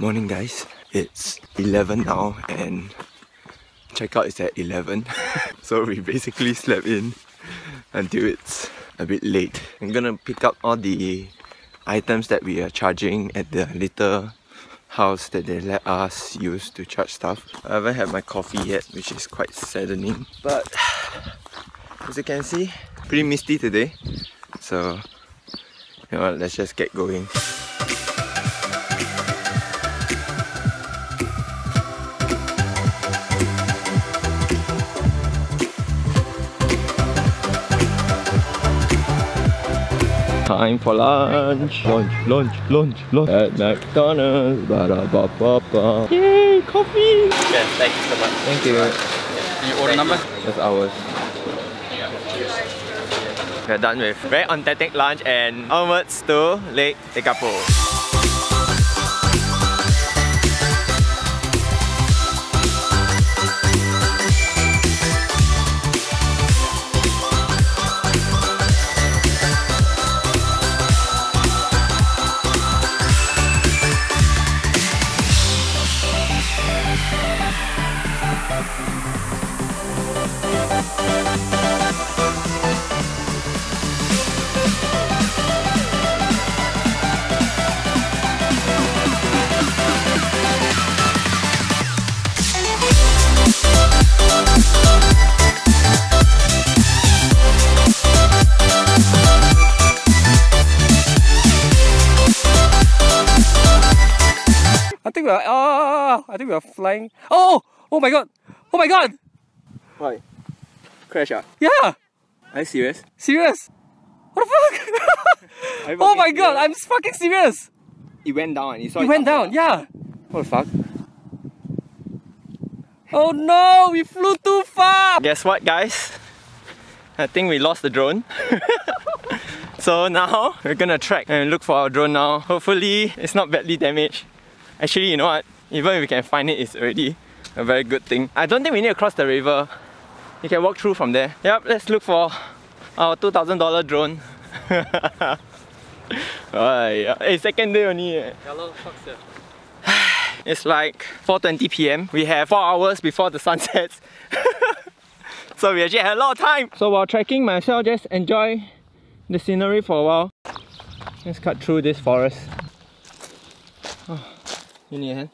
Morning guys, it's 11 now and checkout is at 11 so we basically slept in until it's a bit late. I'm gonna pick up all the items that we are charging at the little house that they let us use to charge stuff. I haven't had my coffee yet which is quite saddening but as you can see pretty misty today so you know what, let's just get going. Time for lunch, lunch, lunch, lunch, lunch at McDonald's. Ba -da -ba -ba -ba. Yay, coffee! Yes, thank you so much. Thank you. You order number? That's ours. We're done with very authentic lunch and onwards to Lake Tekapo. I think we're oh, I think we're flying. Oh, oh my god, oh my god. Why? Crash ah? Yeah, Are you serious? serious. What the fuck? oh my god, I'm fucking serious. It went down. You saw It went down. Yeah. What the fuck? Oh no, we flew too far. Guess what, guys? I think we lost the drone. so now we're gonna track and look for our drone now. Hopefully, it's not badly damaged. Actually, you know what? Even if we can find it, it's already a very good thing. I don't think we need to cross the river. You can walk through from there. Yep, let's look for our $2,000 drone. Ay, hey, second day only. eh. Hello, fuck's it. It's like 4.20 p.m. We have 4 hours before the sun sets. so we actually had a lot of time. So while trekking, myself, just enjoy the scenery for a while. Let's cut through this forest. Oh, you need a hand?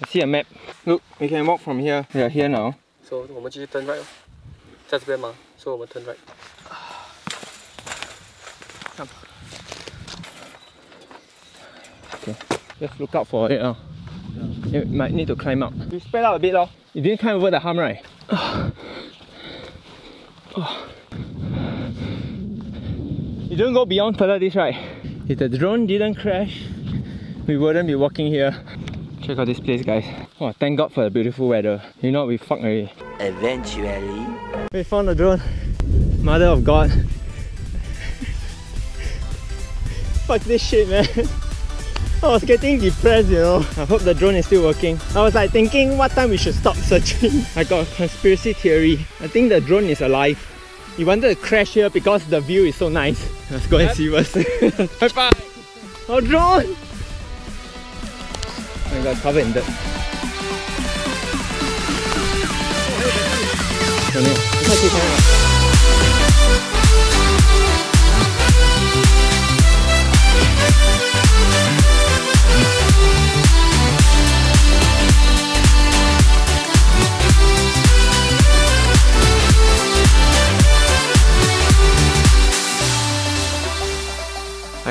I see a map. Look, we can walk from here. We are here now. So 我们继续 turn right 哦，在这边吗？所以我们 turn right。 Okay, just look out for it. Uh. You might need to climb up. You spread out a bit. Uh. You didn't climb over the hump, right? You don't go beyond further this, right? If the drone didn't crash, we wouldn't be walking here. Check out this place, guys. Oh, thank God for the beautiful weather. You know, we fucked already. Eventually. We found the drone. Mother of God. Fuck this shit, man. I was getting depressed, you know. I hope the drone is still working. I was like thinking what time we should stop searching. I got a conspiracy theory. I think the drone is alive. He wanted to crash here because the view is so nice. Let's go and see first. High five! Our drone! Oh my god, covered in dirt. Oh, no.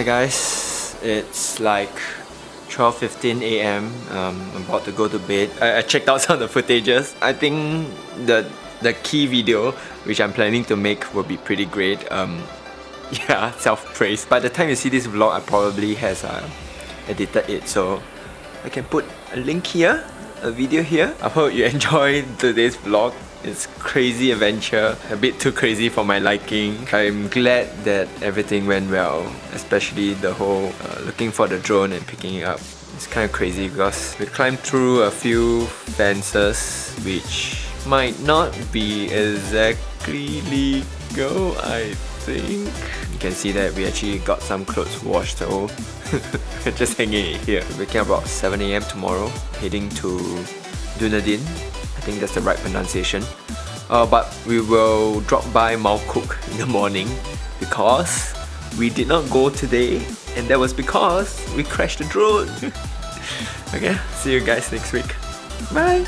Hi guys, it's like 12:15 a.m. Um, I'm about to go to bed. I, I checked out some of the footages. I think the the key video which I'm planning to make will be pretty great. Um, yeah, self-praise. By the time you see this vlog, I probably has uh, edited it, so I can put a link here, a video here. I hope you enjoy today's vlog. It's crazy adventure, a bit too crazy for my liking. I'm glad that everything went well, especially the whole uh, looking for the drone and picking it up. It's kind of crazy because we climbed through a few fences which might not be exactly legal, I think. You can see that we actually got some clothes washed so just hanging here. Waking up about 7 a.m. tomorrow, heading to Dunedin. Think that's the right pronunciation. Uh, but we will drop by Mount Cook in the morning because we did not go today and that was because we crashed the drone. okay, see you guys next week. Bye!